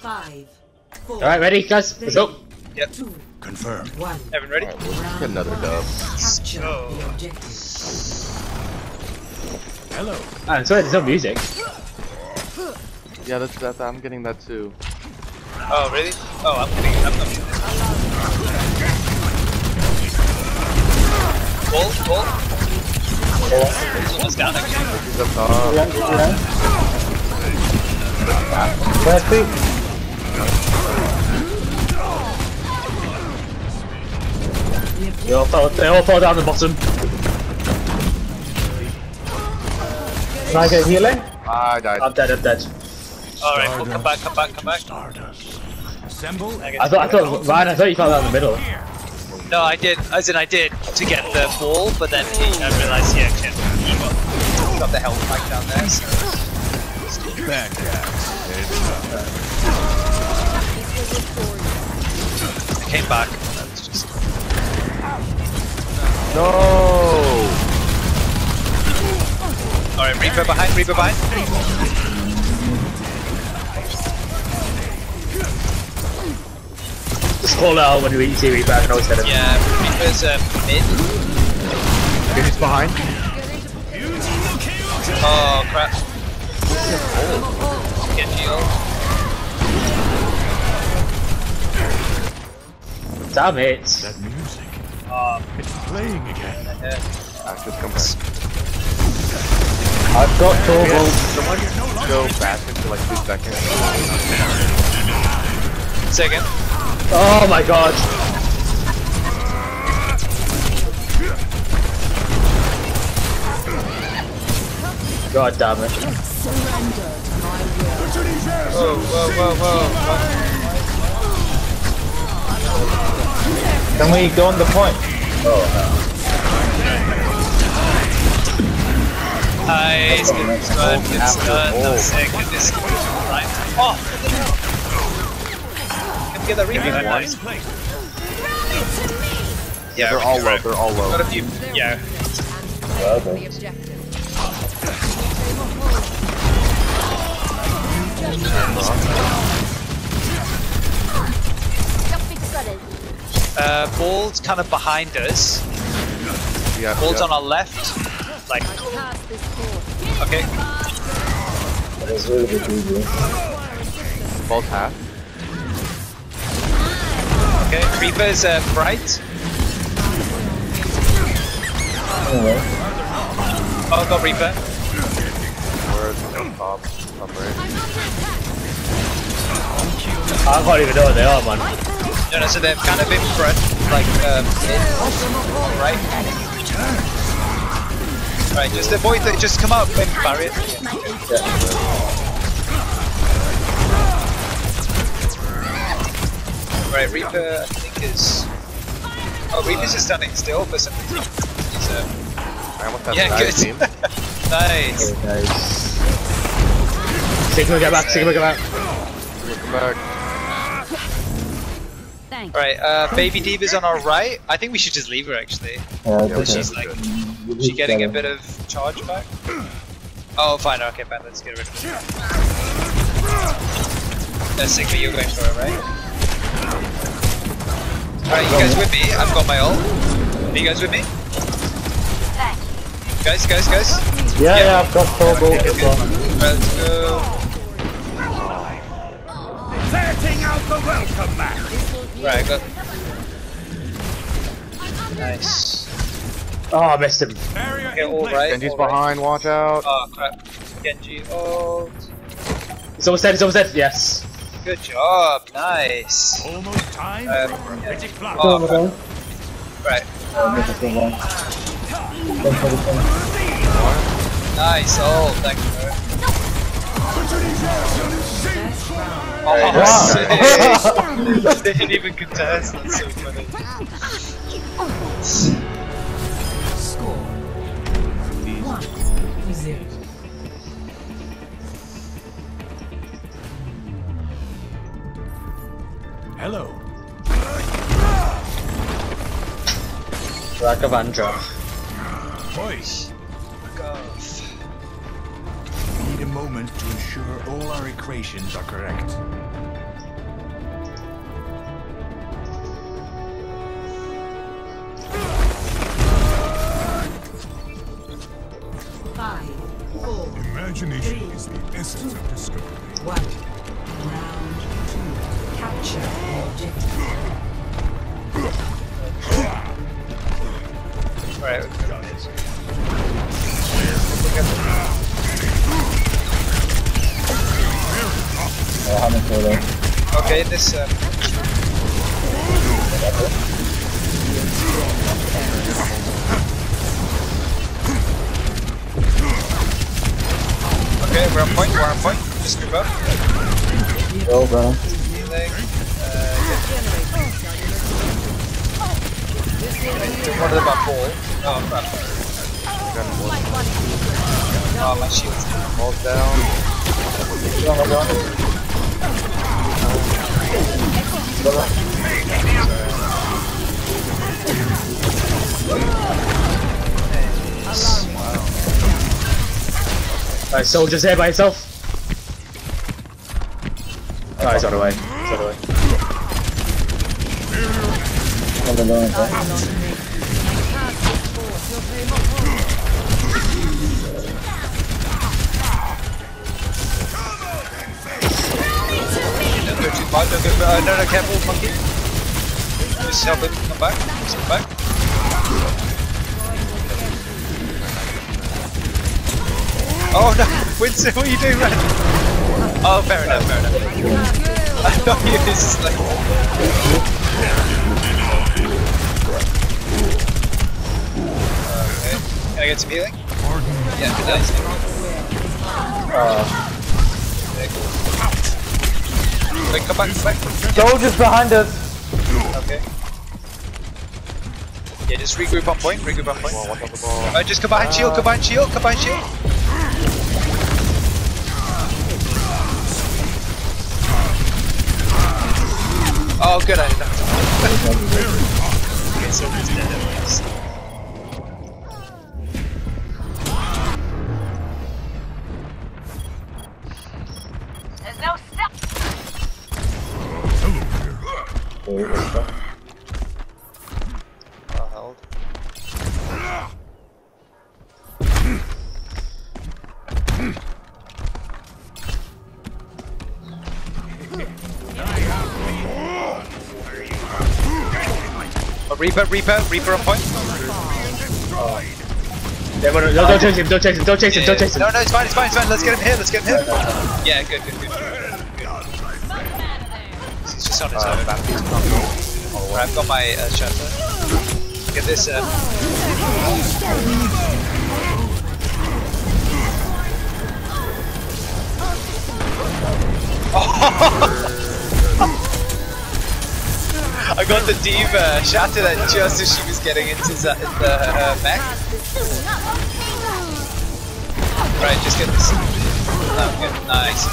Five, four, Alright, ready, guys? Let's go. Yep. two, Confirmed. one. Evan, ready? Alright, we'll get another dub. Capture Oh. the objective. Hello. I'm sorry, there's no music. Yeah, that's that. I'm getting that too. Oh, really? Oh, I'm getting I'm not getting this. Ball, ball. Ball's almost down actually. He's up top. First peek. They all fall, they all fall down the bottom. Can I get healing? Ah, I died. I'm dead, I'm dead. Alright, well, come back, come back, come back. Stardust. Assemble. I I thought, I thought, Ryan, I thought you fell down the middle. No, I did, as in I did to get the ball, but then he, I realised he actually he got, got the health pack down there, so. Back. I came back. That was just. No. Alright, Reaper behind, Reaper behind. Just call it out when you see me back and always hit him. Yeah, Reaper's um, mid. Okay, he's behind. Oh crap. Genji ult. Damn it. That music. Um, It's playing again. yeah. Ah, just come back. I've got turbo. Someone go back into like two seconds. Second. Oh my god. God damn it. Whoa, whoa, whoa, whoa. Can we go on the point? Nice, good run, good After stun. all. That was sick. Good this right. Oh! Come get that Reaper. Nice. Yeah, They're all low. They're all Got low. a few. Yeah. the ball's kind of behind us. Yeah. Ball's yeah. on our left. Like, Pass this course. okay. Ball's half. Okay, Reaper's uh, right. Oh, got Reaper. Where's the top? Top right. I can't even know what they are, man. No, no, so they're kind of in front, like, um, in, right? Right, just avoid the, just come out and barrier. Right, Reaper, I think is... Oh, Reaper's just standing still for some reason. He's, I yeah, good. team. nice. Nice. Sigma, get back, Sigma, get back. Come back. Thanks. Right, uh, Baby D.Va's on our right. I think we should just leave her actually. Yeah, we She's should. like, she getting a bit of charge back. Oh, fine. Okay, fine. Let's get rid of her. That's Sigma. You're going for it, right? Alright, you guys with me? I've got my ult. Are you guys with me? Guys, guys, guys. Yeah, Yeah. yeah, I've got four Okay, as okay. well. Let's go. Setting out the welcome mat. Right, I got. Nice. Oh, I missed him. Barrier Okay, in all place. right. Genji's all right. behind. Watch out. Oh crap. Genji ult. It's almost dead, he's almost dead. Yes. Good job. Nice. Almost time Um, for a prophetic flood. Oh, crap. Right. Nice. Oh, thank you. bro. Oh, sick. They didn't even contest. That's so funny. Score. One. Zero. Hello. Rakavandra. Voice. Golf. We need a moment to ensure all our equations are correct. Essence of discovery. One. Round two. Capture the objective. Right, we got it. Okay, this um, we're on point, we're on point. Just move up. Oh, bro. Healing. Uh. One of them on ball. Oh crap. Oh, my shield's down. Hold down. Alright, soldier's here by himself. Oh, he's on the way. He's on the way. Don't go too far, don't uh, no, no, careful, monkey. Just help him come back, just come back. Oh no, Winston, what are you doing, man? Oh, fair enough, fair enough. I thought you was just like... Okay, can I get some healing? Yeah, good nice. Wait, come back, come back. Soldiers behind us. Okay. Yeah, just regroup on point, regroup on point. Well, watch out the ball. Uh, just come behind shield, come behind shield, come behind shield. Oh, good, I did that. okay, so he's dead at least. Oh, Reaper, Reaper, Reaper on point. Yeah, but no, don't chase him, don't chase him, don't chase him, don't chase him. No, no, it's fine, it's fine, it's fine. Let's get him here, let's get him here. Yeah, good, good, good. He's just on his own. Right, I've got my uh, shutter. Get this. Uh, I got the D.Va shattered that just as she was getting into the, the uh, mech. Right, just get this. Oh, good. Nice.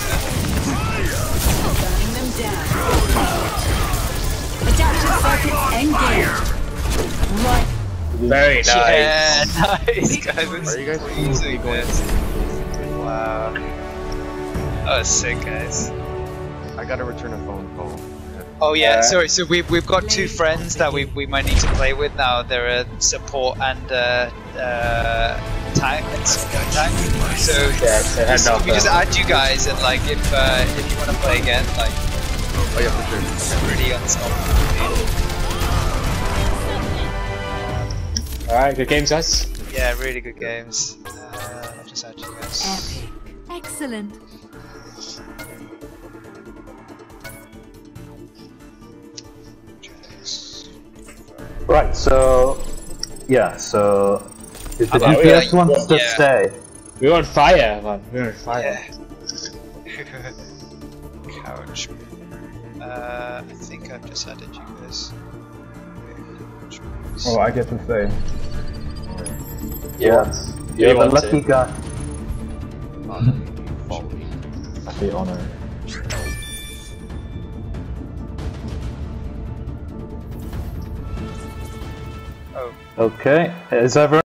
Very nice. Yeah, nice, guys. It's Are you guys freezing, going man. Wow. That was sick, guys. I gotta return a phone call. Oh yeah, Uh, sorry. So we've we've got two friends that we, we might need to play with now. They're uh, support and uh, uh, tank. tank. So Yeah, so off we just add you guys and like if uh, if you want to play again, like Oh yeah, for sure. pretty unstoppable. Alright, good games, guys. Yeah, really good games. Uh, I'll just add you guys. Excellent. Right, so yeah, so if the How about DPS like, wants to yeah. stay, We're on fire, man. We're on fire. Yeah. Couch. Uh, I think I've just added you guys. oh, I get to stay. You want- You're the lucky to. guy. Follow me. The honor. Okay, is everyone?